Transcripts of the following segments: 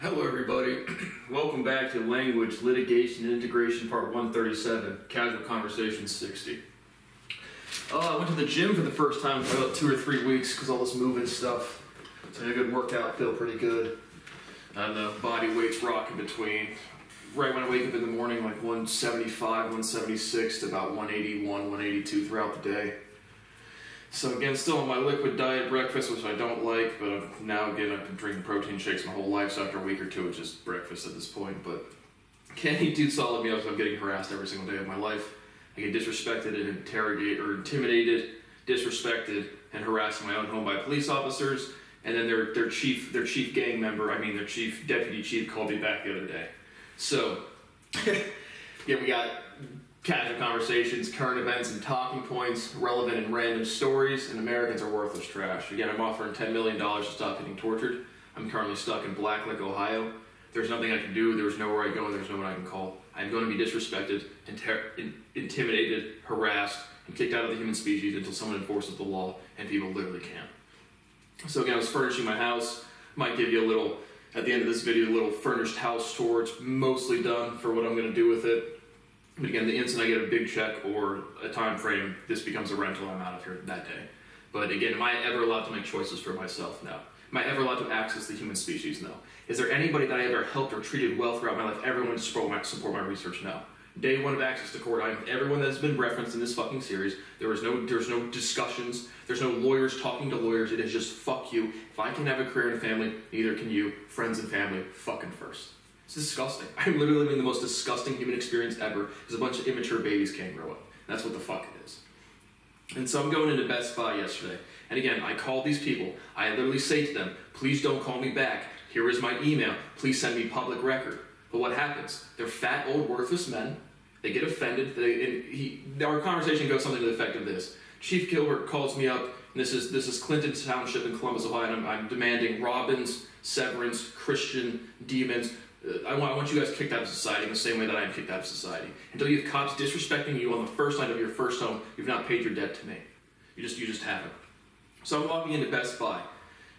Hello, everybody. Welcome back to Language, Litigation, and Integration Part 137, Casual Conversation 60. Uh, I went to the gym for the first time for about two or three weeks because all this moving stuff. So I had a good workout, feel pretty good. And the body weight's rocking between right when I wake up in the morning, like 175, 176 to about 181, 182 throughout the day. So again, still on my liquid diet breakfast, which I don't like, but I've, now again I've been drinking protein shakes my whole life. So after a week or two, it's just breakfast at this point. But can't eat two solid meals. I'm getting harassed every single day of my life. I get disrespected and interrogated or intimidated, disrespected and harassed in my own home by police officers. And then their their chief their chief gang member, I mean their chief deputy chief, called me back the other day. So yeah, we got casual conversations, current events, and talking points, relevant and random stories, and Americans are worthless trash. Again, I'm offering $10 million to stop getting tortured. I'm currently stuck in Blacklick, Ohio. There's nothing I can do, there's nowhere I go, and there's no one I can call. I'm going to be disrespected, inter- in- intimidated, harassed, and kicked out of the human species until someone enforces the law, and people literally can't. So again, I was furnishing my house. Might give you a little, at the end of this video, a little furnished house tour. It's mostly done for what I'm going to do with it. Again, the instant I get a big check or a time frame, this becomes a rental. I'm out of here that day. But again, am I ever allowed to make choices for myself? No. Am I ever allowed to access the human species? No. Is there anybody that I ever helped or treated well throughout my life? Everyone to support my, support my research? No. Day one of access to court, I'm everyone that's been referenced in this fucking series. There was no, there's no discussions. There's no lawyers talking to lawyers. It is just fuck you. If I can have a career and a family, neither can you. Friends and family, fucking first. It's disgusting. I'm literally living the most disgusting human experience ever because a bunch of immature babies can't grow up. That's what the fuck it is. And so I'm going into Best Buy yesterday. And again, I call these people. I literally say to them, please don't call me back. Here is my email. Please send me public record. But what happens? They're fat, old, worthless men. They get offended. They, he, our conversation goes something to the effect of this. Chief Gilbert calls me up, and this is, this is Clinton Township in Columbus, Ohio, and I'm, I'm demanding Robbins, Severance, Christian, Demons, Uh, I want, I want you guys kicked out of society in the same way that I am kicked out of society. Until you have cops disrespecting you on the first night of your first home, you've not paid your debt to me. You just you just haven't. So I'm walking into Best Buy,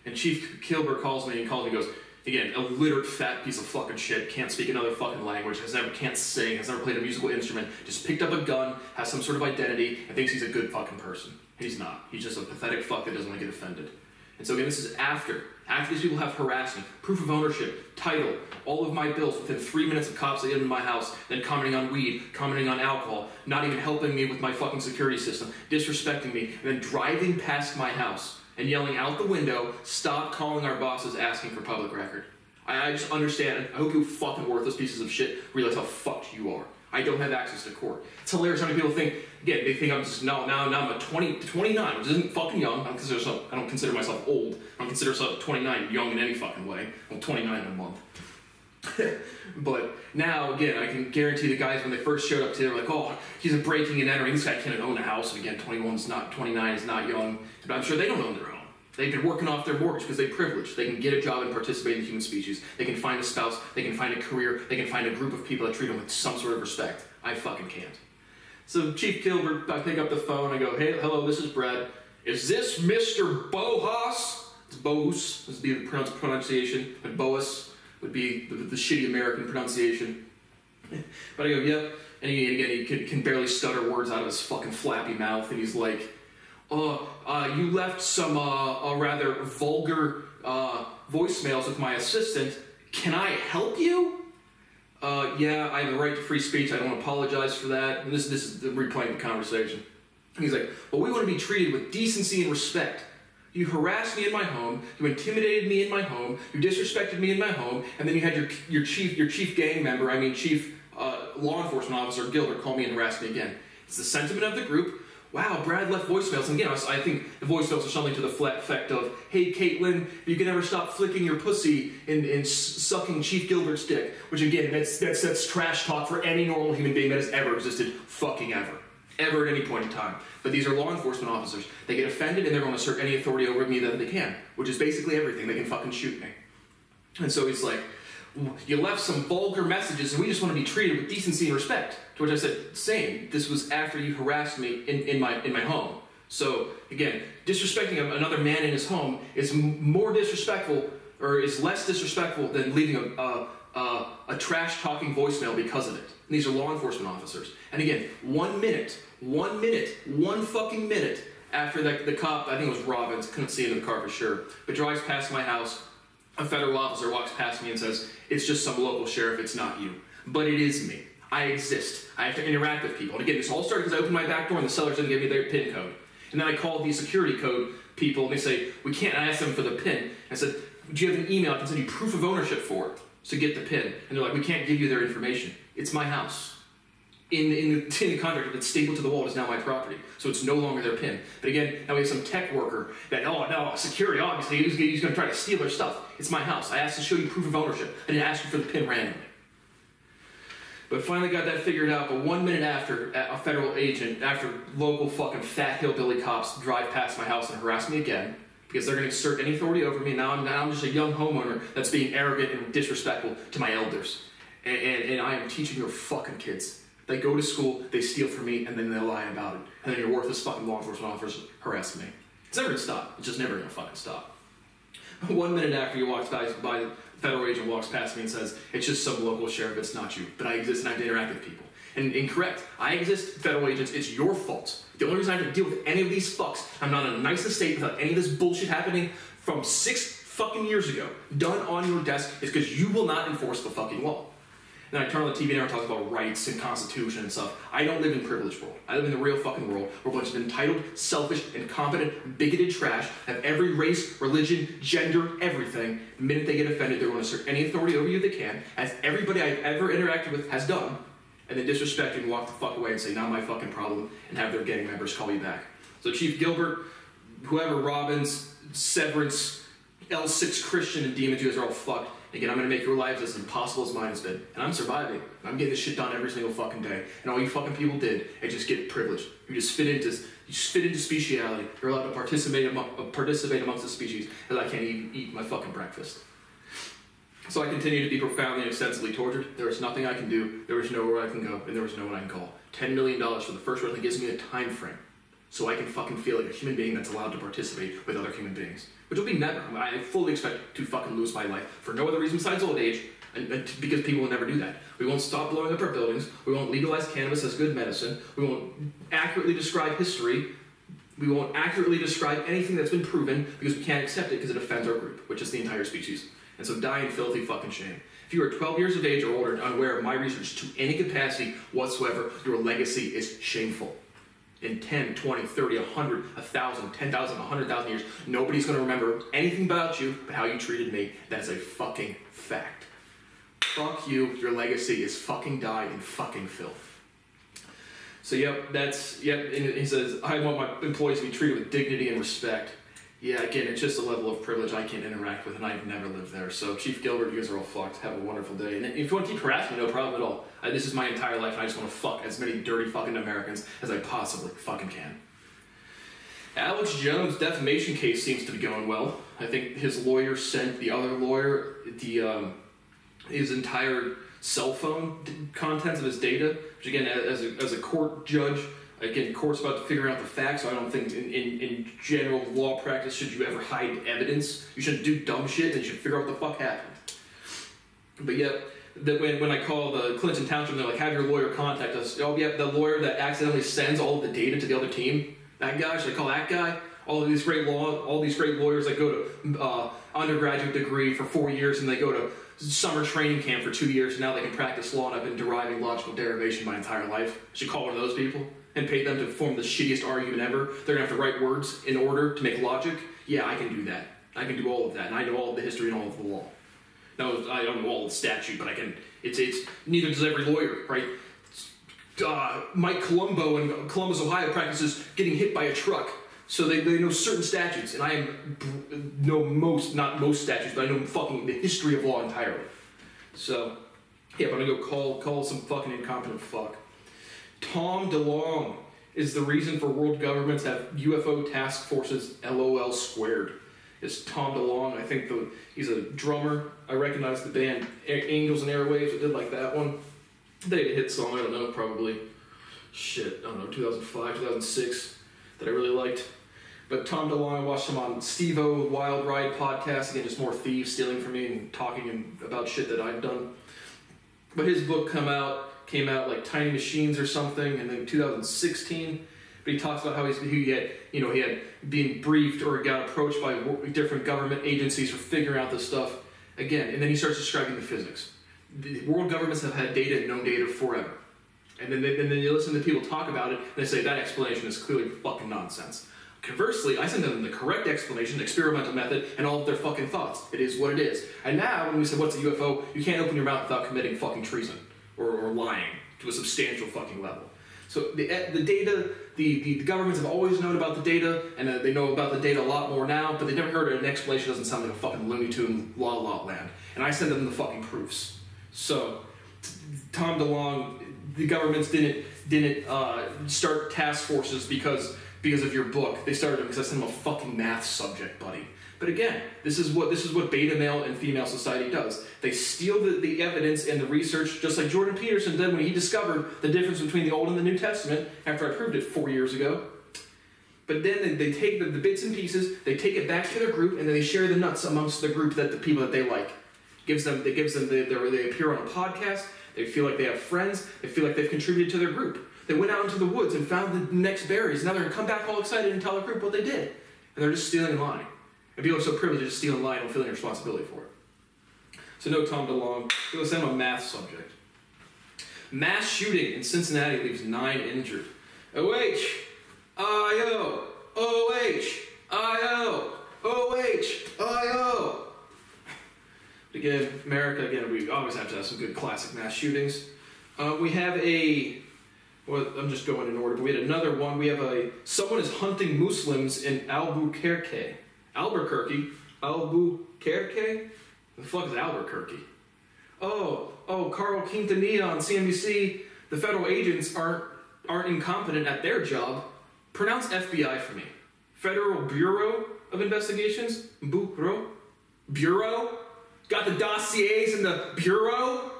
and Chief Gilbert calls me and calls me and goes, again, a literate fat piece of fucking shit, can't speak another fucking language, has never can't sing, has never played a musical instrument, just picked up a gun, has some sort of identity, and thinks he's a good fucking person. He's not. He's just a pathetic fuck that doesn't want to get offended. And so again, this is after. After these people have harassed me, proof of ownership, title, all of my bills within three minutes of cops getting into my house, then commenting on weed, commenting on alcohol, not even helping me with my fucking security system, disrespecting me, and then driving past my house and yelling out the window, stop calling our bosses asking for public record. I, I just understand. I hope you fucking worthless pieces of shit realize how fucked you are. I don't have access to court. It's hilarious how many people think, again, they think I'm just, no, now, now I'm a 20, 29, which isn't fucking young. I don't consider myself, I don't consider myself old. I don't consider myself 29 young in any fucking way. I'm 29 in a month. but now, again, I can guarantee the guys when they first showed up to, they're like, oh, he's a breaking and entering. This guy can't own a house. And again, 21 is not, 29 is not young. But I'm sure they don't own their home. They've been working off their mortgage because they're privileged. They can get a job and participate in the human species. They can find a spouse. They can find a career. They can find a group of people that treat them with some sort of respect. I fucking can't. So Chief Gilbert, I pick up the phone. I go, hey, hello, this is Brad. Is this Mr. Bohas? It's Bohus. This would be the pronunciation. But Boas would be the, the shitty American pronunciation. but I go, yep. And he, again, he can, can barely stutter words out of his fucking flappy mouth. And he's like, you left some uh, rather vulgar uh, voicemails with my assistant. Can I help you? Uh, yeah, I have a right to free speech. I don't apologize for that. And this, this is the replaying the conversation. He's like, well, we want to be treated with decency and respect. You harassed me in my home. You intimidated me in my home. You disrespected me in my home. And then you had your, your chief your chief gang member, I mean chief uh, law enforcement officer Gilbert, call me and harass me again. It's the sentiment of the group wow, Brad left voicemails. And again, I think the voicemails are something to the effect of, hey, Caitlin, you can never stop flicking your pussy and, and sucking Chief Gilbert's dick. Which again, that's, that's, that's trash talk for any normal human being that has ever existed, fucking ever. Ever at any point in time. But these are law enforcement officers. They get offended and they're going to assert any authority over me that they can, which is basically everything. They can fucking shoot me. And so he's like, you left some vulgar messages and we just want to be treated with decency and respect. To which I said, same. This was after you harassed me in, in, my, in my home. So, again, disrespecting another man in his home is more disrespectful or is less disrespectful than leaving a, a, a, a trash talking voicemail because of it. And these are law enforcement officers. And again, one minute, one minute, one fucking minute after the, the cop, I think it was Robbins, couldn't see him in the car for sure, but drives past my house. A federal officer walks past me and says, It's just some local sheriff, it's not you. But it is me. I exist. I have to interact with people. And again, this all started because I opened my back door and the sellers didn't give me their PIN code. And then I called the security code people and they say, We can't ask them for the PIN. I said, Do you have an email I can send you proof of ownership for to get the PIN? And they're like, We can't give you their information. It's my house in, in, the, in the contract that's stapled to the wall is now my property. So it's no longer their PIN. But again, now we have some tech worker that, oh no, security, obviously, he's, he's going to try to steal their stuff. It's my house. I asked to show you proof of ownership. I didn't ask you for the PIN randomly. But finally got that figured out. But one minute after, a federal agent, after local fucking fat hillbilly cops drive past my house and harass me again, because they're going to assert any authority over me. Now I'm, now I'm just a young homeowner that's being arrogant and disrespectful to my elders. And, and, and I am teaching your fucking kids they go to school, they steal from me, and then they lie about it. And then your worthless fucking law enforcement officers harass me. It's never gonna stop. It's just never gonna fucking stop. One minute after you walk by, by federal agent walks past me and says, It's just some local sheriff, it's not you. But I exist and I have to interact with people. And incorrect. I exist, federal agents, it's your fault. The only reason I have to deal with any of these fucks, I'm not in a nice estate without any of this bullshit happening from six fucking years ago, done on your desk, is because you will not enforce the fucking law. Then I turn on the TV and everyone talks about rights and constitution and stuff. I don't live in privileged world. I live in the real fucking world where a bunch of entitled, selfish, incompetent, bigoted trash have every race, religion, gender, everything. The minute they get offended, they're going to assert any authority over you they can, as everybody I've ever interacted with has done, and then disrespect you and walk the fuck away and say, not my fucking problem, and have their gang members call you back. So Chief Gilbert, whoever Robbins, Severance, L6 Christian, and Demon Jews are all fucked Again, I'm gonna make your lives as impossible as mine has been. And I'm surviving. I'm getting this shit done every single fucking day. And all you fucking people did is just get privileged. You just fit into you just fit into speciality. You're allowed to participate among, uh, participate amongst the species, as I can't even eat my fucking breakfast. So I continue to be profoundly and extensively tortured. There is nothing I can do. There is nowhere I can go, and there is no one I can call. Ten million dollars for the first one that gives me a time frame, so I can fucking feel like a human being that's allowed to participate with other human beings which will be never. I fully expect to fucking lose my life for no other reason besides old age, and, and because people will never do that. We won't stop blowing up our buildings. We won't legalize cannabis as good medicine. We won't accurately describe history. We won't accurately describe anything that's been proven because we can't accept it because it offends our group, which is the entire species. And so die in filthy fucking shame. If you are 12 years of age or older and unaware of my research to any capacity whatsoever, your legacy is shameful in 10, 20, 30, 100, 1,000, 10,000, 100,000 years, nobody's going to remember anything about you but how you treated me. That is a fucking fact. Fuck you. Your legacy is fucking die in fucking filth. So, yep, that's, yep. And he says, I want my employees to be treated with dignity and respect yeah, again, it's just a level of privilege I can't interact with, and I've never lived there. So, Chief Gilbert, you guys are all fucked. Have a wonderful day. And if you want to keep harassing me, no problem at all. I, this is my entire life, and I just want to fuck as many dirty fucking Americans as I possibly fucking can. Alex Jones' defamation case seems to be going well. I think his lawyer sent the other lawyer the um, his entire cell phone contents of his data, which again, as a, as a court judge, Again, court's about to figure out the facts, so I don't think in, in, in general law practice should you ever hide evidence. You shouldn't do dumb shit and you should figure out what the fuck happened. But yet, that when, when I call the Clinton Township, they're like, have your lawyer contact us. Oh, yeah, the lawyer that accidentally sends all of the data to the other team. That guy, should I call that guy? All of these great law, all these great lawyers that go to uh, undergraduate degree for four years and they go to summer training camp for two years and now they can practice law and I've been deriving logical derivation my entire life. Should call one of those people and pay them to form the shittiest argument ever. They're gonna have to write words in order to make logic. Yeah, I can do that. I can do all of that, and I know all of the history and all of the law. Now, I don't know all of the statute, but I can. It's it's neither does every lawyer, right? Uh, Mike Colombo in Columbus, Ohio, practices getting hit by a truck, so they, they know certain statutes, and I am, know most, not most statutes, but I know fucking the history of law entirely. So, yeah, I'm gonna go call call some fucking incompetent fuck. Tom DeLonge is the reason for world governments have UFO task forces LOL squared. Is Tom DeLonge. I think the, he's a drummer. I recognize the band Angels and Airwaves. I did like that one. They had a hit song, I don't know, probably shit, I don't know, 2005, 2006 that I really liked. But Tom DeLonge, I watched him on Steve O Wild Ride podcast. Again, just more thieves stealing from me and talking about shit that I've done. But his book come out came out like Tiny Machines or something, and then 2016. But he talks about how he's, he had, you know, he had been briefed or got approached by different government agencies for figuring out this stuff. Again, and then he starts describing the physics. The world governments have had data and known data forever. And then, they, and then you listen to people talk about it, and they say that explanation is clearly fucking nonsense. Conversely, I send them the correct explanation, experimental method, and all of their fucking thoughts. It is what it is. And now, when we say what's a UFO, you can't open your mouth without committing fucking treason or, or lying to a substantial fucking level. So the, eh, the data, the, the, the governments have always known about the data, and uh, they know about the data a lot more now, but they never heard an explanation doesn't sound like a fucking Looney Tune la la land. And I send them the fucking proofs. So, Tom DeLonge, the governments didn't didn't uh, start task forces because because of your book. They started them because I sent them a fucking math subject, buddy. But again, this is what this is what beta male and female society does. They steal the, the evidence and the research, just like Jordan Peterson did when he discovered the difference between the Old and the New Testament after I proved it four years ago. But then they, they take the, the bits and pieces, they take it back to their group, and then they share the nuts amongst the group that the people that they like. Gives them, it gives them, the, they appear on a podcast. They feel like they have friends. They feel like they've contributed to their group. They went out into the woods and found the next berries. Now they're gonna come back all excited and tell their group what they did. And they're just stealing and lying. And people are so privileged to steal and lie and feel any responsibility for it. So no Tom DeLonge. We'll send him a math subject. Mass shooting in Cincinnati leaves nine injured. OH, IO, OH, IO, OH, IO. Again, America, again, we always have to have some good classic mass shootings. Uh, we have a well, I'm just going in order, but we had another one. We have a someone is hunting Muslims in Albuquerque. Albuquerque? Albuquerque? The fuck is Albuquerque? Oh, oh, Carl Quintanilla on CNBC. The federal agents aren't aren't incompetent at their job. Pronounce FBI for me. Federal Bureau of Investigations? Bureau? Bureau? Got the dossiers in the Bureau?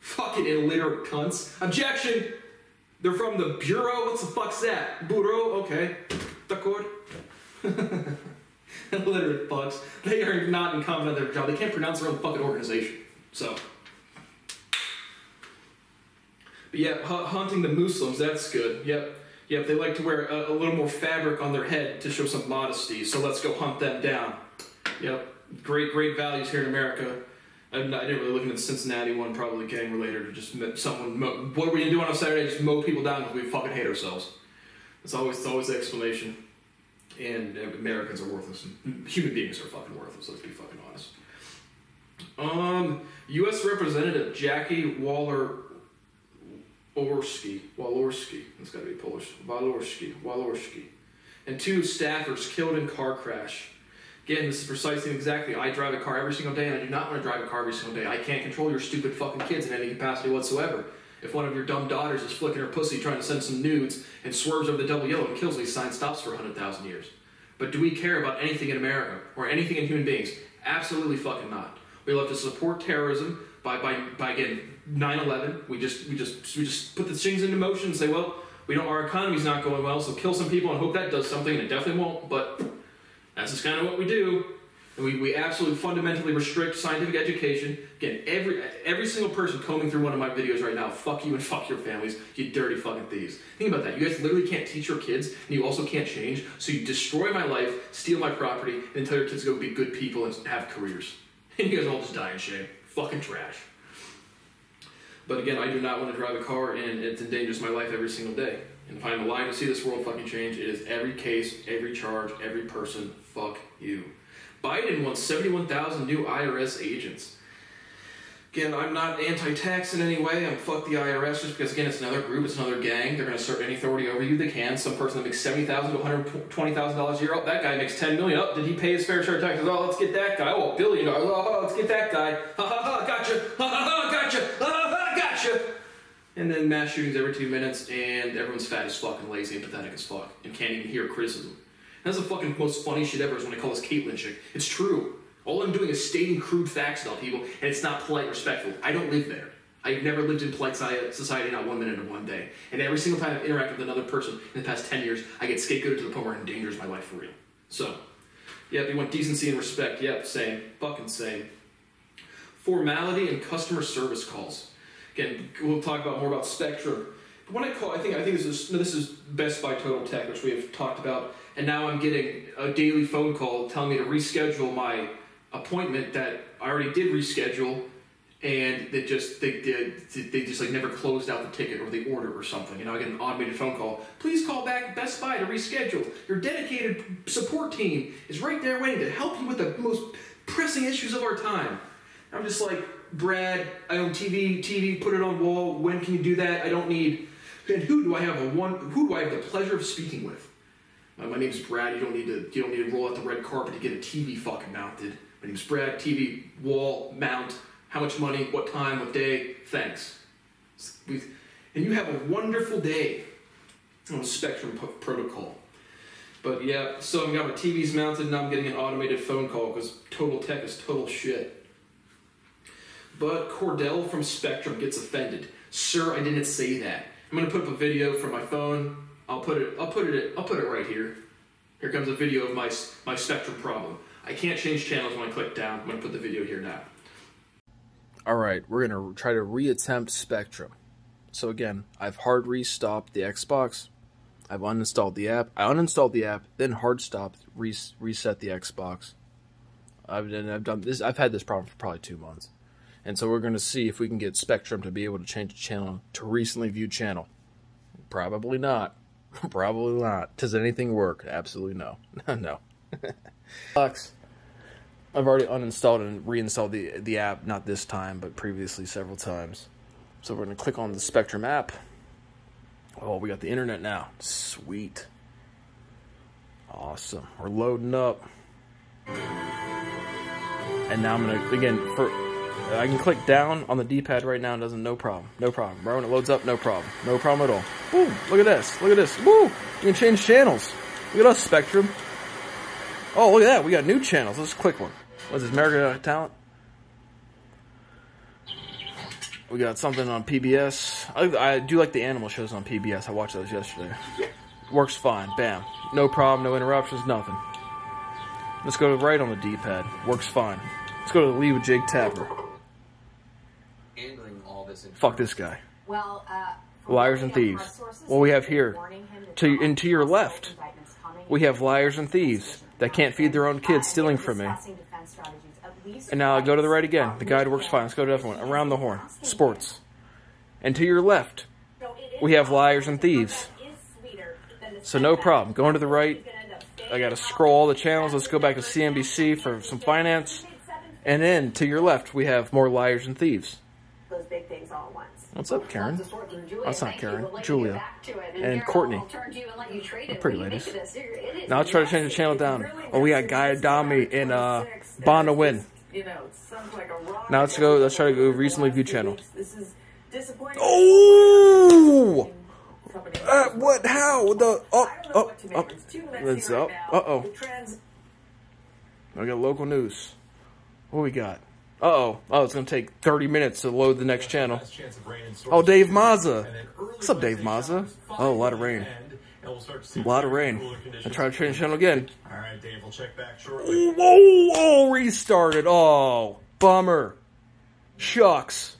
Fucking illiterate cunts. Objection! They're from the Bureau. What's the fuck's that? Bureau? Okay. D'accord. Illiterate fucks. They are not incompetent at their job. They can't pronounce their own fucking organization. So. But yeah, hunting the Muslims, that's good. Yep. Yep, they like to wear a, a, little more fabric on their head to show some modesty, so let's go hunt them down. Yep, great, great values here in America. I'm not, I didn't really look into the Cincinnati one, probably gang related, or just someone. What are we gonna do on a Saturday? Just mow people down because we fucking hate ourselves. It's always, it's always the explanation. And Americans are worthless. Human beings are fucking worthless. Let's be fucking honest. Um, U.S. Representative Jackie Waller Orski, Walorski, it's got to be Polish, Walorski, Walorski, and two staffers killed in car crash. Again, this is precisely exactly. I drive a car every single day, and I do not want to drive a car every single day. I can't control your stupid fucking kids in any capacity whatsoever. If one of your dumb daughters is flicking her pussy trying to send some nudes and swerves over the double yellow and kills, these sign stops for 100,000 years. But do we care about anything in America or anything in human beings? Absolutely fucking not. We love to support terrorism by, by, by again, 9-11. We just, we, just, we just put the things into motion and say, well, we don't, our economy's not going well, so kill some people and hope that does something, and it definitely won't, but that's just kind of what we do. And we, we absolutely fundamentally restrict scientific education. Again, every every single person combing through one of my videos right now, fuck you and fuck your families, you dirty fucking thieves. Think about that. You guys literally can't teach your kids, and you also can't change. So you destroy my life, steal my property, and tell your kids to go be good people and have careers. And you guys all just die in shame. Fucking trash. But again, I do not want to drive a car, and it endangers my life every single day. And if I'm alive to see this world fucking change, it is every case, every charge, every person, fuck you. Biden wants 71,000 new IRS agents. Again, I'm not anti-tax in any way. I'm fuck the IRS just because again it's another group, it's another gang. They're going to assert any authority over you they can. Some person that makes seventy thousand to one hundred twenty thousand dollars a year. Oh, that guy makes ten million. Oh, did he pay his fair share of taxes? Oh, let's get that guy. Oh, billion dollars. Oh, oh, let's get that guy. Ha ha ha! Gotcha. Ha ha ha! Gotcha. Ha ha ha! Gotcha. And then mass shootings every two minutes, and everyone's fat as fuck and lazy and pathetic as fuck, and can't even hear criticism. That's the fucking most funny shit ever is when I call this Caitlyn chick. It's true. All I'm doing is stating crude facts about people, and it's not polite, and respectful. I don't live there. I've never lived in polite society, not one minute of one day. And every single time I've interacted with another person in the past 10 years, I get scapegoated to the point where it endangers my life for real. So, yep, you want decency and respect. Yep, same. Fucking same. Formality and customer service calls. Again, we'll talk about more about Spectrum. When I call, I think I think this is this is Best Buy Total Tech, which we have talked about, and now I'm getting a daily phone call telling me to reschedule my appointment that I already did reschedule, and they just they did they just like never closed out the ticket or the order or something. You know, I get an automated phone call. Please call back Best Buy to reschedule. Your dedicated support team is right there waiting to help you with the most pressing issues of our time. I'm just like, Brad, I own TV, TV, put it on wall. When can you do that? I don't need. And who do I have a one? Who do I have the pleasure of speaking with? Uh, my name's Brad. You don't need to. You don't need to roll out the red carpet to get a TV fucking mounted. My name's Brad. TV wall mount. How much money? What time? What day? Thanks. And you have a wonderful day on Spectrum p- protocol. But yeah, so I've got my TVs mounted and I'm getting an automated phone call because Total Tech is total shit. But Cordell from Spectrum gets offended. Sir, I didn't say that. I'm gonna put up a video from my phone. I'll put it. I'll put it. I'll put it right here. Here comes a video of my my Spectrum problem. I can't change channels when I click down. I'm gonna put the video here now. All right, we're gonna try to reattempt Spectrum. So again, I've hard restopped the Xbox. I've uninstalled the app. I uninstalled the app, then hard stopped, res- reset the Xbox. I've I've done this. I've had this problem for probably two months, and so we're gonna see if we can get Spectrum to be able to change the channel to recently viewed channel. Probably not. Probably not. Does anything work? Absolutely no. no. Sucks. I've already uninstalled and reinstalled the the app, not this time, but previously several times. So we're gonna click on the Spectrum app. Oh, we got the internet now. Sweet. Awesome. We're loading up. And now I'm gonna again for Uh, I can click down on the D-pad right now. It doesn't no problem, no problem. Right when it loads up, no problem, no problem at all. Boom! Look at this. Look at this. Woo! You can change channels. Look at us, Spectrum. Oh, look at that. We got new channels. Let's click one. What's this, America Got Talent? We got something on PBS. I, I do like the animal shows on PBS. I watched those yesterday. Works fine. Bam. No problem, no interruptions, nothing. Let's go to right on the D-pad. Works fine. Let's go to the lead with Jake Tapper. Handling all this Fuck this guy. Well, uh, Liars and thieves. have from sources, What we have here, warning him that to- and to your left, We have liars and thieves that can't feed their own kids stealing from me. discussing defense strategies, at least And now I go to the right again. The guide works fine. Let's go to the other one. Around the horn. Sports. And to your left, So it is we have liars and thieves. content is sweeter than the So no problem. Going to the right, He's gonna end up staying I gotta scroll all the channels. Let's go back to CNBC for some finance. And then to your left, we have more liars and thieves. Those big things all at once. What's up, Karen? Lots of sort through Julia. That's not Karen. We'll let you Julia. get back to it. And Courtney. I'll turn to you and let you trade it. Pretty What do you ladies. make of this? It is Now let's try to change the channel down. Oh, we got Guy Adami and uh, Bond to win. You know, it sounds like a rock. Now let's go- let's try to go recently viewed channel. This is disappointing. Oh! Uh, what? How? The oh oh oh. of it. It's too messy Let's up. Uh oh. I got local news. What we got? Uh oh. Oh, it's gonna take 30 minutes to load the next channel. Oh, Dave Mazza. What's up, Dave Mazza? Oh, a lot of rain. A lot of rain. I try to change the channel again. All right, Dave. We'll check back shortly. Oh, oh, restarted. Oh, bummer. Shucks.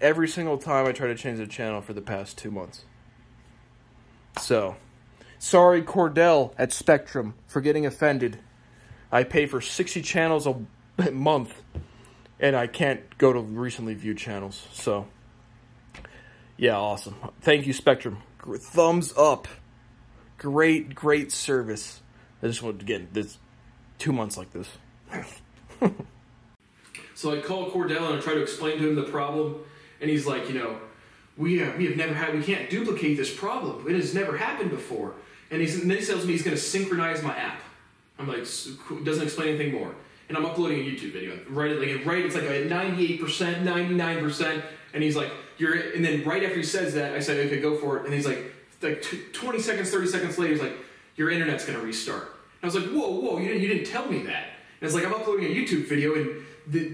Every single time I try to change the channel for the past two months. So, sorry, Cordell at Spectrum, for getting offended. I pay for 60 channels a month, and I can't go to recently viewed channels. So, yeah, awesome. Thank you, Spectrum. Thumbs up. Great, great service. I just want to get this two months like this. So I call Cordell and I try to explain to him the problem, and he's like, you know, we have, we have never had, we can't duplicate this problem. It has never happened before. And, he's, and then he tells me he's going to synchronize my app. I'm like, doesn't explain anything more. And I'm uploading a YouTube video. Right, like right, it's like a 98%, 99%. And he's like, you're, and then right after he says that, I said, okay, go for it. And he's like, like t- 20 seconds, 30 seconds later, he's like, your internet's going to restart. And I was like, whoa, whoa, you didn't, you didn't tell me that. And it's like, I'm uploading a YouTube video, and the,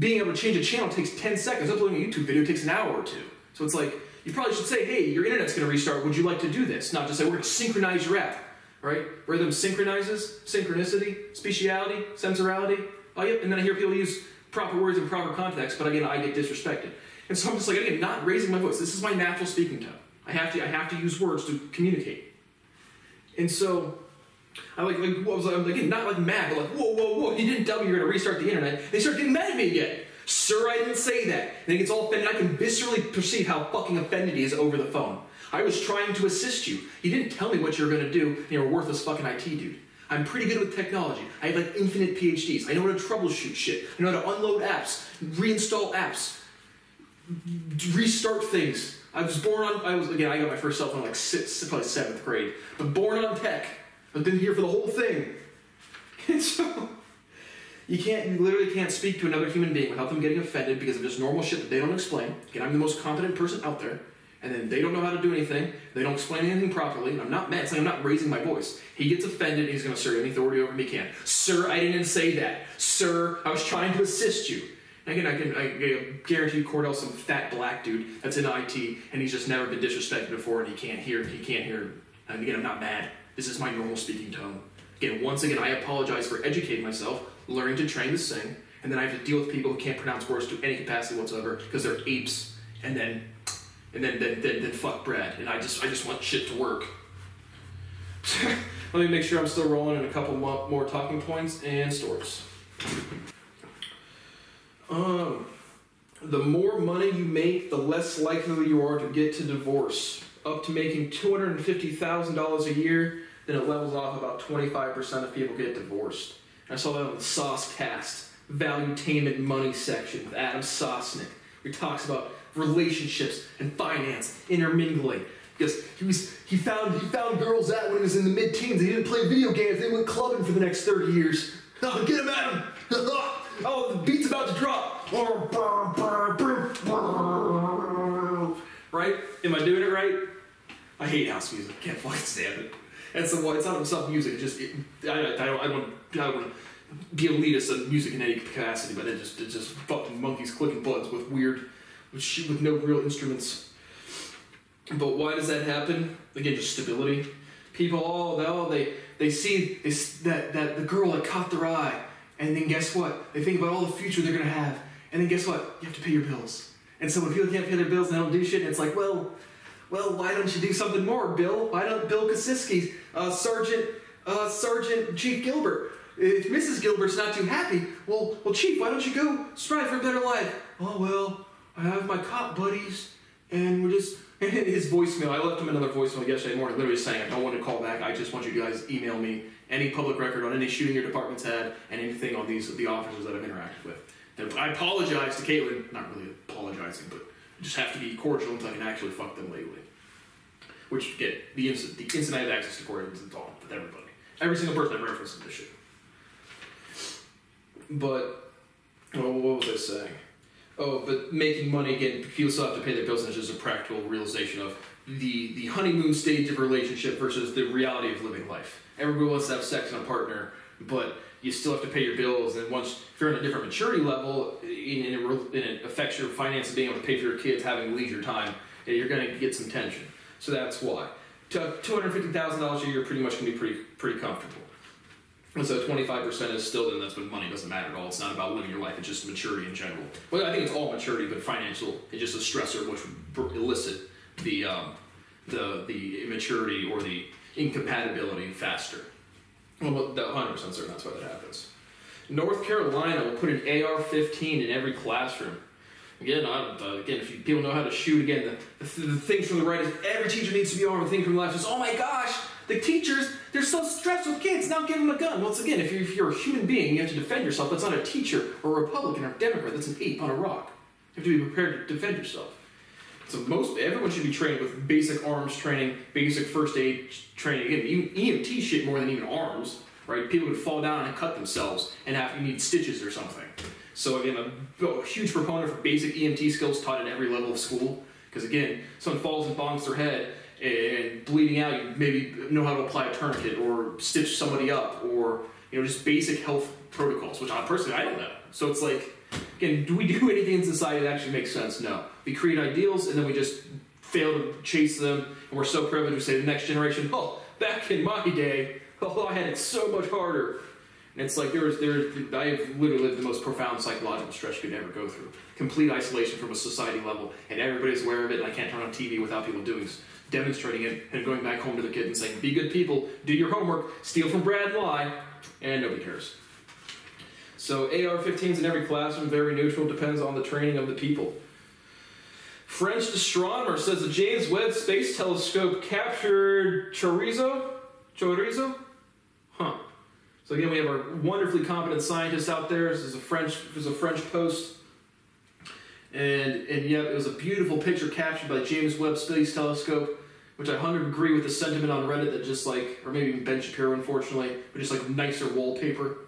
being able to change a channel takes 10 seconds. Uploading a YouTube video takes an hour or two. So it's like, you probably should say, hey, your internet's to restart. Would you like to do this? Not just say, we're to synchronize your app. Right? Rhythm synchronizes, synchronicity, speciality, sensorality. Oh, yep. And then I hear people use proper words in proper context, but again, I get disrespected. And so I'm just like, again, not raising my voice. This is my natural speaking tone. I have to, I have to use words to communicate. And so I like, like what was I, I'm again, not like mad, but like, whoa, whoa, whoa, you didn't tell me you're gonna restart the internet. They start getting mad at me again. Sir, I didn't say that. And he gets all offended. I can viscerally perceive how fucking offended he is over the phone. I was trying to assist you. You didn't tell me what you were gonna do, and you're a worthless fucking IT dude. I'm pretty good with technology. I have like infinite PhDs. I know how to troubleshoot shit. I know how to unload apps, reinstall apps, restart things. I was born on. I was again. I got my first cell phone like sixth, probably seventh grade. But born on tech. I've been here for the whole thing. And so you can't. You literally can't speak to another human being without them getting offended because of just normal shit that they don't explain. Again, I'm the most competent person out there. And then they don't know how to do anything. They don't explain anything properly. And I'm not mad. I'm not raising my voice. He gets offended. He's going to assert any authority over me can. Sir, I didn't say that. Sir, I was trying to assist you. Again, I can I guarantee Cordell's some fat black dude that's in IT, and he's just never been disrespected before, and he can't hear. He can't hear. And again, I'm not mad. This is my normal speaking tone. Again, once again, I apologize for educating myself, learning to train to sing, and then I have to deal with people who can't pronounce words to any capacity whatsoever because they're apes, and then, and then, then, then, then fuck Brad, and I just, I just want shit to work. Let me make sure I'm still rolling in a couple more talking points and stories. Um, the more money you make, the less likely you are to get to divorce. Up to making two hundred and fifty thousand dollars a year, then it levels off. About twenty five percent of people get divorced. I saw that on the Sauce Cast Valuetainment Money section with Adam Sosnick. He talks about relationships and finance intermingling. Because he was he found he found girls out when he was in the mid teens. He didn't play video games. They went clubbing for the next thirty years. Oh, get him at him! oh, the beat's about to drop. Right? Am I doing it right? I hate house music. I can't fucking stand it. And so, it's not self music. It just, it, I, I, don't, I don't, I don't to be elitist in music in any capacity, but it just, it just fucking monkeys clicking buttons with weird, with shit with no real instruments. But why does that happen? Again, just stability. People, oh, they, oh, they, they see this, that, that the girl that caught their eye, and then guess what? They think about all the future they're gonna have, and then guess what? You have to pay your bills. And so when people can't pay their bills and they don't do shit, it's like, well, well, why don't you do something more, Bill? Why don't Bill Kosiski, uh, Sergeant, uh, Sergeant Chief Gilbert? If Mrs. Gilbert's not too happy, well, well, Chief, why don't you go strive for a better life? Oh well, I have my cop buddies, and we're just his voicemail. I left him another voicemail yesterday morning, literally saying, "I don't want to call back. I just want you guys to email me any public record on any shooting your department's had and anything on these the officers that I've interacted with." And I apologize to Caitlin. Not really apologizing, but just have to be cordial until I can actually fuck them legally. Which get the instant the instant I have access to court evidence, it's on with everybody. Every single person I've referenced in this shit. But oh, what was I saying? Oh, but making money again, people still have to pay their bills, and it's just a practical realization of the the honeymoon stage of a relationship versus the reality of living life. Everybody wants to have sex and a partner, but you still have to pay your bills. And once if you're on a different maturity level, and it, and it affects your finances, being able to pay for your kids, having leisure time, you're going to get some tension. So that's why. Two hundred fifty thousand dollars a year pretty much can be pretty pretty comfortable. And so twenty five percent is still then that's when money doesn't matter at all. It's not about living your life; it's just maturity in general. Well, I think it's all maturity, but financial is just a stressor which would elicit the um, the the immaturity or the incompatibility faster. Well, hundred percent certain that's why that happens. North Carolina will put an AR-15 in every classroom. Again, I, uh, again, if you, people know how to shoot, again, the, the, the things from the right is every teacher needs to be armed. The thing from the left is, oh my gosh, the teachers, they're so stressed with kids, now give them a gun. Once again, if you're, if you're a human being, you have to defend yourself. That's not a teacher or a Republican or a Democrat. That's an ape on a rock. You have to be prepared to defend yourself. So most everyone should be trained with basic arms training, basic first aid training. Again, even EMT shit more than even arms, right? People would fall down and cut themselves and have you need stitches or something. So again, a, a huge proponent for basic EMT skills taught at every level of school. Because again, someone falls and bonks their head and bleeding out, you maybe know how to apply a tourniquet or stitch somebody up or you know just basic health protocols, which I personally I don't know. So it's like, again, do we do anything in society that actually makes sense? No. We create ideals and then we just fail to chase them, and we're so privileged we say the next generation, oh, back in my day, oh, I had it so much harder. And it's like there was there. I have literally lived the most profound psychological stress you could ever go through. Complete isolation from a society level, and everybody's aware of it. And I can't turn on TV without people doing demonstrating it and going back home to the kids and saying, "Be good people, do your homework, steal from Brad, lie," and nobody cares. So AR-15s in every classroom, very neutral, depends on the training of the people. French astronomer says the James Webb Space Telescope captured chorizo. Chorizo? Huh. So again, we have our wonderfully competent scientists out there. This is a French. This is a French post, and and yeah, it was a beautiful picture captured by James Webb Space Telescope, which I hundred agree with the sentiment on Reddit that just like, or maybe even Ben Shapiro, unfortunately, but just like nicer wallpaper,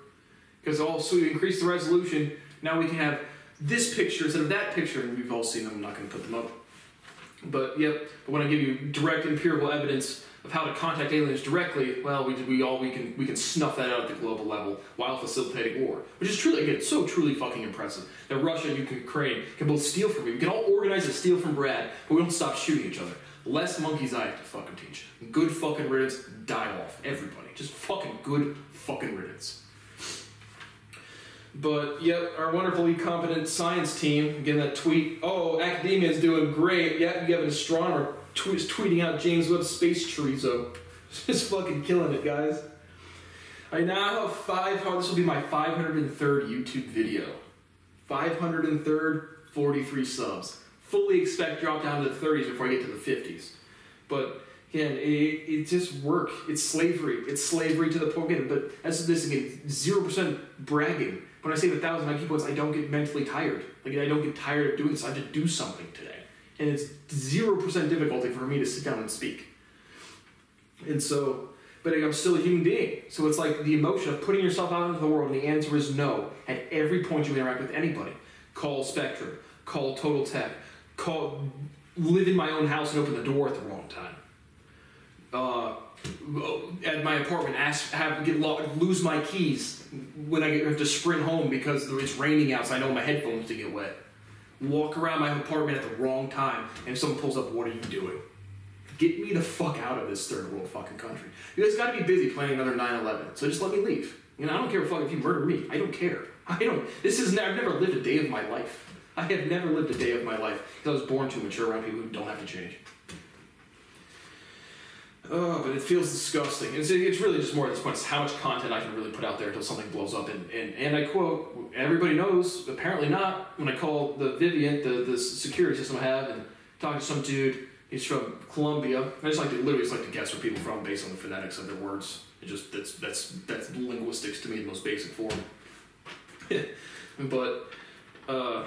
because also we increase the resolution. Now we can have this picture instead of that picture, and we've all seen them. I'm not going to put them up, but yep. But when I give you direct empirical evidence of how to contact aliens directly, well, we, we all we can we can snuff that out at the global level while facilitating war, which is truly again so truly fucking impressive. That Russia and Ukraine can both steal from me. We can all organize to steal from Brad, but we don't stop shooting each other. Less monkeys I have to fucking teach. Good fucking riddance. Die off, everybody. Just fucking good fucking riddance. But yep, our wonderfully competent science team, again that tweet, oh, academia is doing great. Yep, you have an astronomer tw- tweeting out James Webb space chorizo. Just fucking killing it, guys. I now have five, this will be my 503rd YouTube video. 503rd, 43 subs. Fully expect drop down to the 30s before I get to the 50s. But again, it, it just work. It's slavery. It's slavery to the point. Again, but that's this again, 0% bragging. When I say the thousand IQ points, I don't get mentally tired. Like I don't get tired of doing this. I have to do something today, and it's zero percent difficulty for me to sit down and speak. And so, but I'm still a human being. So it's like the emotion of putting yourself out into the world, and the answer is no at every point you interact with anybody. Call Spectrum. Call Total Tech. Call. Live in my own house and open the door at the wrong time. Uh, at my apartment, ask have get lose my keys when I have to sprint home because it's raining out, so I know my headphones to get wet. Walk around my apartment at the wrong time, and if someone pulls up, what are you doing? Get me the fuck out of this third world fucking country. You guys got to be busy planning another 9/11, so just let me leave. You know, I don't care if, if you murder me. I don't care. I don't. This is. I've never lived a day of my life. I have never lived a day of my life because I was born too mature around people who don't have to change. Oh, but it feels disgusting. It's, it's really just more at this point, it's how much content I can really put out there until something blows up. And, and, and I quote, everybody knows, apparently not, when I call the Vivint, the, the security system I have, and talk to some dude, he's from Colombia. I just like to literally just like to guess where people from based on the phonetics of their words. It just, that's, that's, that's linguistics to me in the most basic form. but, uh,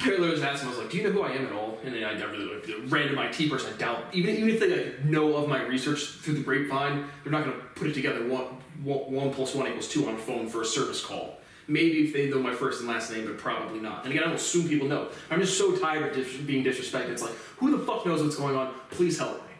I literally asked him, I was like, do you know who I am at all? And then I never like, the random IT person, I doubt, even, even if they like, know of my research through the grapevine, they're not going to put it together one, one, plus one equals two on a phone for a service call. Maybe if they know my first and last name, but probably not. And again, I don't assume people know. I'm just so tired of dis- being disrespected. It's like, who the fuck knows what's going on? Please help me.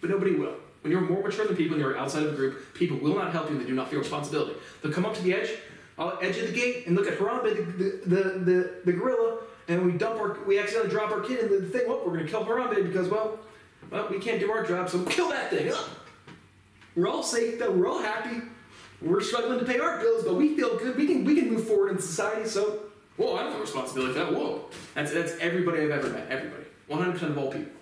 But nobody will. When you're more mature than people and you're outside of the group, people will not help you they do not feel responsibility. They'll come up to the edge, uh, edge of the gate, and look at Harambe, the, the, the, the gorilla, and we dump our, we accidentally drop our kid in the thing. Well, we're gonna kill Harambe because, well, well, we can't do our job, so kill that thing. We're all safe, though. We're all happy. We're struggling to pay our bills, but we feel good. We can we can move forward in society. So, whoa, I don't feel responsibility for that. Whoa, that's that's everybody I've ever met. Everybody, 100 percent of all people.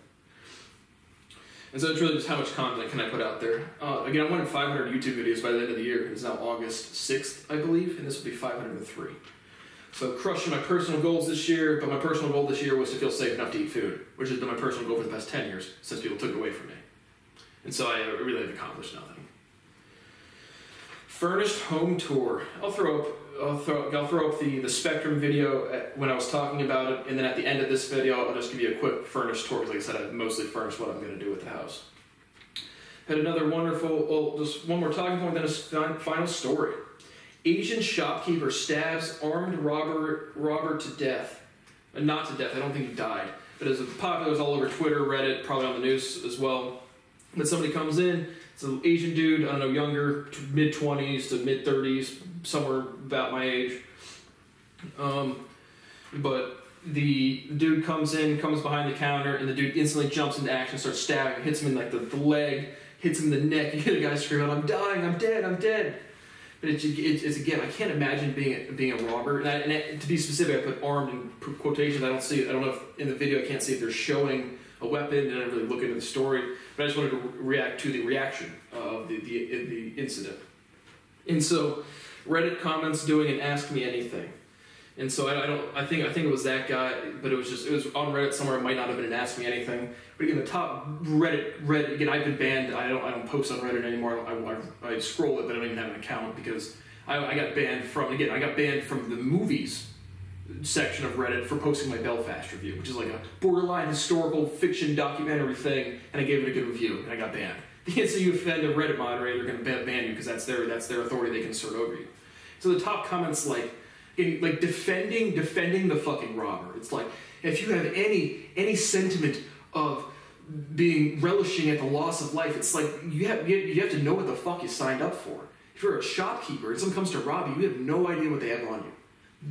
And so it's really just how much content can I put out there. Uh, again, I wanted 500 YouTube videos by the end of the year. It's now August 6th, I believe, and this will be 503. So crushing my personal goals this year, but my personal goal this year was to feel safe enough to eat food, which has been my personal goal for the past 10 years since people took it away from me. And so I really have accomplished nothing. Furnished home tour. I'll throw up. I'll throw, I'll throw up the, the Spectrum video at, when I was talking about it, and then at the end of this video, I'll just give you a quick furnished tour. Because, like I said, I've mostly furnished what I'm going to do with the house. Had another wonderful, well, just one more talking point, then a final story. Asian shopkeeper stabs armed robber robber to death. Uh, not to death. I don't think he died, but it's popular. It's all over Twitter, Reddit, probably on the news as well. But somebody comes in. It's an Asian dude. I don't know, younger, mid twenties to mid thirties, somewhere about my age. Um, but the dude comes in, comes behind the counter, and the dude instantly jumps into action, starts stabbing, hits him in like the, the leg, hits him in the neck. You hear the guy scream out, "I'm dying! I'm dead! I'm dead!" But it's, it's, again, I can't imagine being a, being a robber. And, I, and to be specific, I put armed in quotations. I don't see. I don't know if in the video I can't see if they're showing a weapon. And I really look into the story. But I just wanted to re- react to the reaction of the the, the incident. And so, Reddit comments doing an ask me anything. And so I, I don't. I think I think it was that guy, but it was just it was on Reddit somewhere. It might not have been an ask me anything. But again, the top Reddit Reddit again. I've been banned. I don't I don't post on Reddit anymore. I, I, I scroll it, but I don't even have an account because I, I got banned from again. I got banned from the movies section of Reddit for posting my Belfast review, which is like a borderline historical fiction documentary thing, and I gave it a good review, and I got banned. The instant you offend a Reddit moderator, going to ban you because that's their that's their authority they can assert over you. So the top comments like in, like defending defending the fucking robber. It's like if you have any any sentiment of being relishing at the loss of life, it's like you have you, have to know what the fuck you signed up for. If you're a shopkeeper and someone comes to rob you, you have no idea what they have on you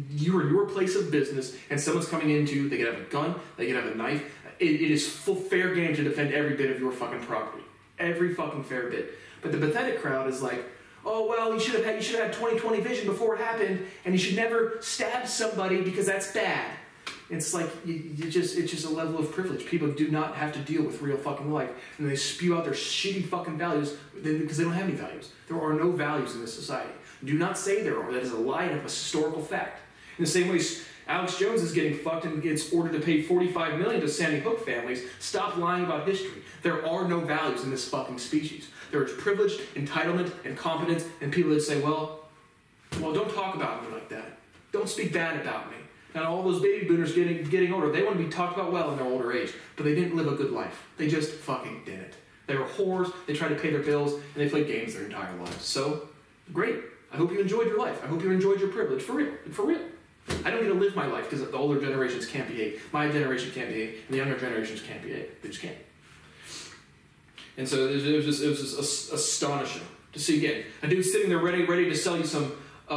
you are your place of business and someone's coming into you, they could have a gun they could have a knife it, it is full fair game to defend every bit of your fucking property every fucking fair bit but the pathetic crowd is like oh well you should have had you should have had 2020 vision before it happened and you should never stab somebody because that's bad. It's like you, you just it's just a level of privilege. People do not have to deal with real fucking life and they spew out their shitty fucking values because they don't have any values. There are no values in this society. Do not say there are. That is a lie and a historical fact. In the same way, Alex Jones is getting fucked and gets ordered to pay 45 million to Sandy Hook families. Stop lying about history. There are no values in this fucking species. There is privilege, entitlement, and competence, and people that say, well, well, don't talk about me like that. Don't speak bad about me. And all those baby boomers getting getting older, they want to be talked about well in their older age, but they didn't live a good life. They just fucking didn't. They were whores. They tried to pay their bills, and they played games their entire lives. So, great. I hope you enjoyed your life. I hope you enjoyed your privilege. For real. For real. I don't get to live my life because the older generations can't be behave. My generation can't behave, and the younger generations can't be behave. They just can't. And so it was, just, it was just astonishing to see again a dude sitting there ready, ready to sell you some uh,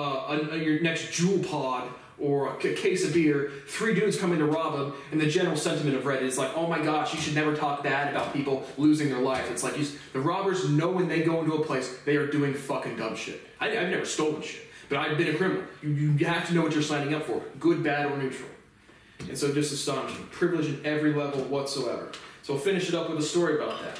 a, a- your next Juul pod or a case of beer. Three dudes coming to rob him, and the general sentiment of Reddit is like, "Oh my gosh, you should never talk bad about people losing their life." It's like you, the robbers know when they go into a place they are doing fucking dumb shit. I, I've never stolen shit, but I've been a criminal. You, you have to know what you're signing up for, good, bad, or neutral. And so just astonishing. Privilege at every level whatsoever. So I'll finish it up with a story about that.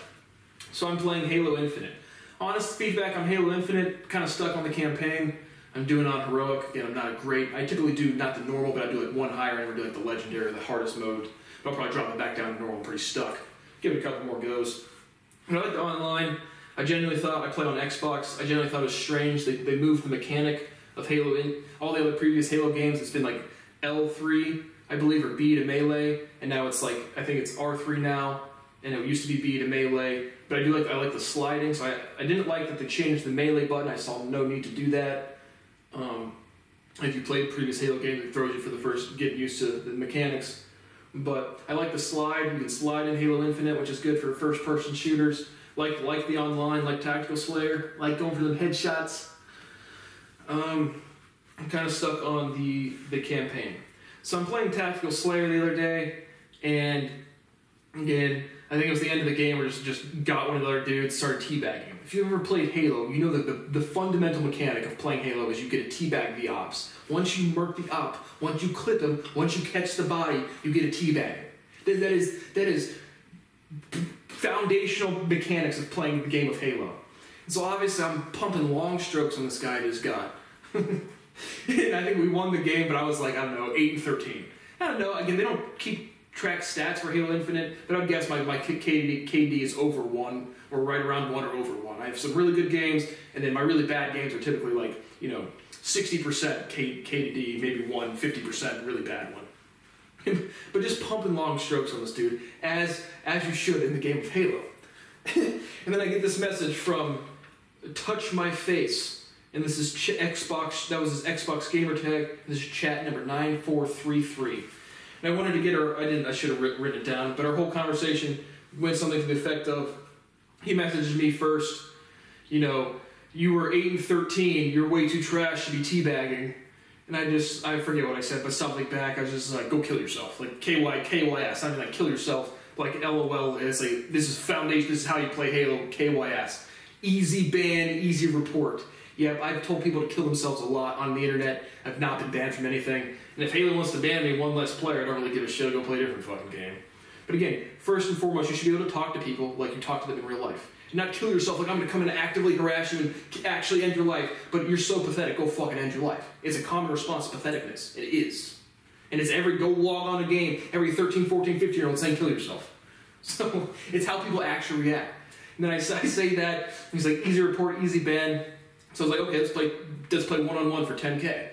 So I'm playing Halo Infinite. Honest feedback on Halo Infinite, kind of stuck on the campaign. I'm doing on heroic. Again, I'm not a great. I typically do not the normal, but I do like one higher and we do like the legendary, the hardest mode. But I'll probably drop it back down to normal. I'm pretty stuck. Give it a couple more goes. And I like the online. I genuinely thought I play on Xbox. I genuinely thought it was strange. They, they moved the mechanic of Halo in all the other previous Halo games. It's been like L3, I believe, or B to melee, and now it's like I think it's R3 now, and it used to be B to melee. But I do like I like the sliding, so I, I didn't like that they changed the melee button. I saw no need to do that. Um, if you played previous Halo games, it throws you for the first get used to the mechanics. But I like the slide. You can slide in Halo Infinite, which is good for first-person shooters. Like like the online, like Tactical Slayer, like going for the headshots. Um, I'm kind of stuck on the the campaign. So I'm playing Tactical Slayer the other day, and again, I think it was the end of the game where just just got one of the other dudes, started teabagging him. If you've ever played Halo, you know that the, the fundamental mechanic of playing Halo is you get a teabag the ops. Once you murk the op, once you clip him, once you catch the body, you get a teabag. That, that is that is foundational mechanics of playing the game of Halo. So obviously I'm pumping long strokes on this guy just got. and I think we won the game, but I was like, I don't know, 8 and 13. I don't know. Again, they don't keep track stats for Halo Infinite, but I would guess my, my KD, KD is over 1, or right around 1 or over 1. I have some really good games, and then my really bad games are typically like, you know, 60% K, KD, maybe 1, 50% really bad one. but just pumping long strokes on this dude, as as you should in the game of Halo. and then I get this message from Touch My Face, and this is ch- Xbox. That was his Xbox gamer tag. This is chat number nine four three three. And I wanted to get her. I didn't. I should have writ- written it down. But our whole conversation went something to the effect of, he messaged me first. You know, you were eight and thirteen. You're way too trash to be teabagging. And I just, I forget what I said, but something back. I was just like, go kill yourself. Like KY, KYS. I mean, like, kill yourself. like LOL is like this is foundation. This is how you play Halo. KYS, easy ban, easy report. Yeah, I've told people to kill themselves a lot on the internet. I've not been banned from anything. And if Halo wants to ban me one less player, I don't really give a shit. Go play a different fucking game. But again, first and foremost, you should be able to talk to people like you talk to them in real life. Not kill yourself like I'm going to come in and actively harass you and actually end your life, but you're so pathetic, go fucking end your life. It's a common response to patheticness. It is. And it's every go log on a game, every 13, 14, 15 year old saying kill yourself. So it's how people actually react. And then I, I say that, he's like, easy report, easy ban. So I was like, okay, let's play, let's play one on one for 10k.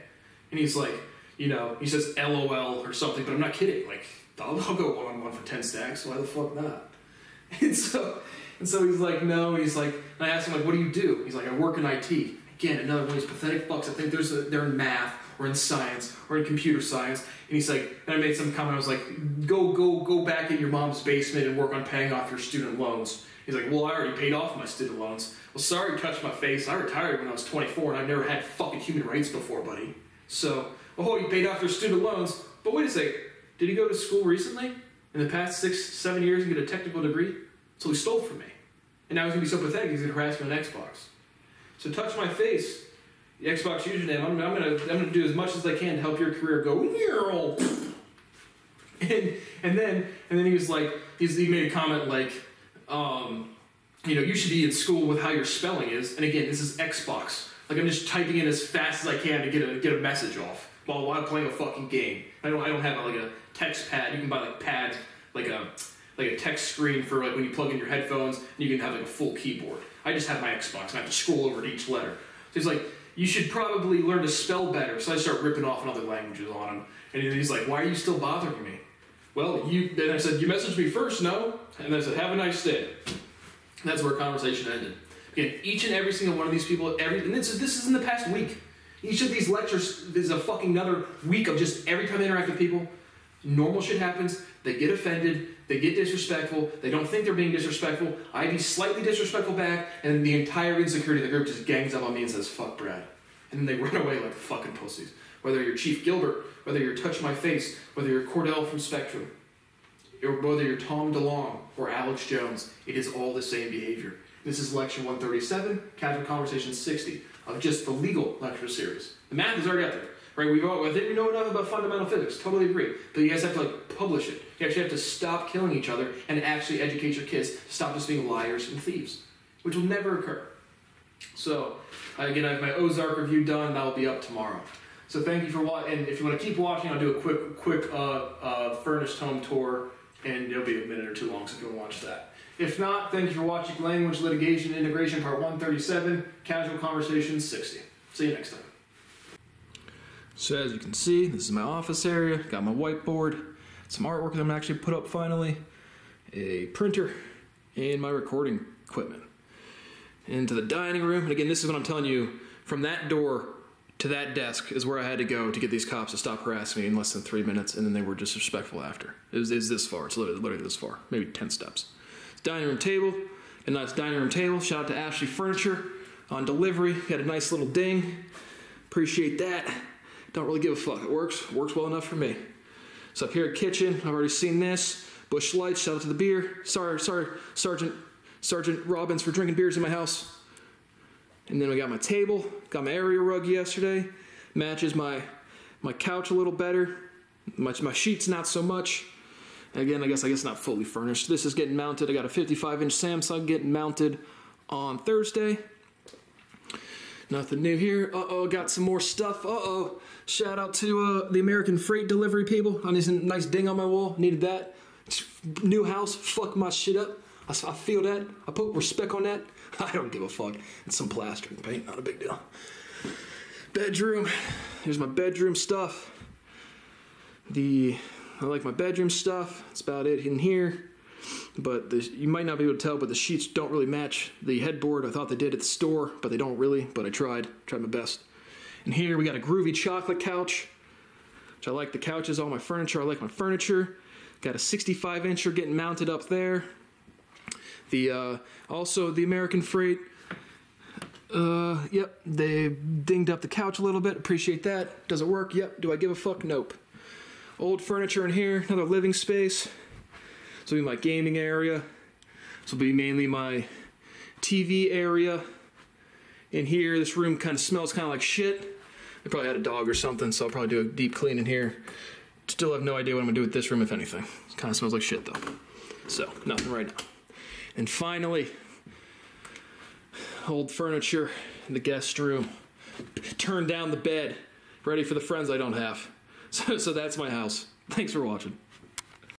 And he's like, you know, he says LOL or something, but I'm not kidding. Like, I'll, I'll go one on one for 10 stacks. Why the fuck not? And so, and so he's like, no. He's like, I asked him like, what do you do? He's like, I work in IT. Again, another one of these pathetic fucks. I think there's a, they're in math or in science or in computer science. And he's like, and I made some comment. I was like, go, go, go back in your mom's basement and work on paying off your student loans. He's like, well, I already paid off my student loans. Well, sorry, touch my face. I retired when I was 24 and I've never had fucking human rights before, buddy. So, oh, you paid off your student loans. But wait a second. Did he go to school recently? In the past six, seven years and get a technical degree? So he stole from me. And now he's gonna be so pathetic he's gonna harass me on Xbox. So touch my face, the Xbox username. I'm, I'm gonna I'm gonna do as much as I can to help your career go. And and then and then he was like he's, he made a comment like, um, you know, you should be in school with how your spelling is. And again, this is Xbox. Like I'm just typing in as fast as I can to get a get a message off while while playing a fucking game. I don't I don't have like a text pad. You can buy like pads like a like a text screen for like when you plug in your headphones. And you can have like a full keyboard. I just have my Xbox and I have to scroll over to each letter. So he's like, you should probably learn to spell better. So I start ripping off in other languages on him. And he's like, why are you still bothering me? Well, you. Then I said, you messaged me first, no? And then I said, have a nice day. And that's where conversation ended. Again, each and every single one of these people, every and this is this is in the past week. Each of these lectures is a fucking another week of just every time I interact with people, normal shit happens. They get offended. They get disrespectful. They don't think they're being disrespectful. I be slightly disrespectful back, and the entire insecurity of the group just gangs up on me and says, "Fuck Brad," and then they run away like fucking pussies. Whether you're Chief Gilbert, whether you're Touch My Face, whether you're Cordell from Spectrum, or whether you're Tom DeLonge or Alex Jones, it is all the same behavior. This is lecture 137, Casual Conversation 60, of just the legal lecture series. The math is already out there, right? We've all, I think we know enough about fundamental physics, totally agree. But you guys have to like publish it. You actually have to stop killing each other and actually educate your kids to stop just being liars and thieves, which will never occur. So, again, I have my Ozark review done. That'll be up tomorrow. So thank you for watching. And if you want to keep watching, I'll do a quick, quick uh, uh, furnished home tour, and it'll be a minute or two long. So if you want to watch that. If not, thank you for watching Language Litigation Integration Part 137, Casual Conversations 60. See you next time. So as you can see, this is my office area. Got my whiteboard, some artwork that I'm actually put up finally, a printer, and my recording equipment. Into the dining room, and again, this is what I'm telling you. From that door to that desk is where I had to go to get these cops to stop harassing me in less than three minutes, and then they were disrespectful after. It was, it's this far. It's literally, literally this far, maybe ten steps. Dining room table, a nice dining room table. Shout out to Ashley Furniture on delivery. Got a nice little ding. Appreciate that. Don't really give a fuck. It works. Works well enough for me. So up here at kitchen, I've already seen this. Busch Lights, shout out to the beer. Sorry, sorry, Sergeant Sergeant Robbins for drinking beers in my house. And then we got my table. Got my area rug yesterday. Matches my my couch a little better. My, my sheets not so much. Again, I guess I guess not fully furnished. This is getting mounted. I got a 55 inch Samsung getting mounted on Thursday. Nothing new here. Uh oh, got some more stuff. Uh oh. Shout out to uh, the American Freight Delivery people. I need some nice ding on my wall. Needed that. New house. Fuck my shit up. I feel that. I put respect on that. I don't give a fuck. It's some plaster and paint. Not a big deal. Bedroom. Here's my bedroom stuff. The I like my bedroom stuff. That's about it in here. But the, you might not be able to tell, but the sheets don't really match the headboard. I thought they did at the store, but they don't really. But I tried, tried my best. And here we got a groovy chocolate couch, which I like the couches, all my furniture. I like my furniture. Got a 65 incher getting mounted up there. The uh, also the American Freight. Uh, yep, they dinged up the couch a little bit. Appreciate that. Does it work? Yep. Do I give a fuck? Nope. Old furniture in here. Another living space. This will be my gaming area. This will be mainly my TV area. In here, this room kind of smells kind of like shit. I probably had a dog or something, so I'll probably do a deep clean in here. Still have no idea what I'm gonna do with this room, if anything. It kind of smells like shit though. So, nothing right now. And finally, old furniture in the guest room. Turn down the bed. Ready for the friends I don't have. So, so that's my house. Thanks for watching.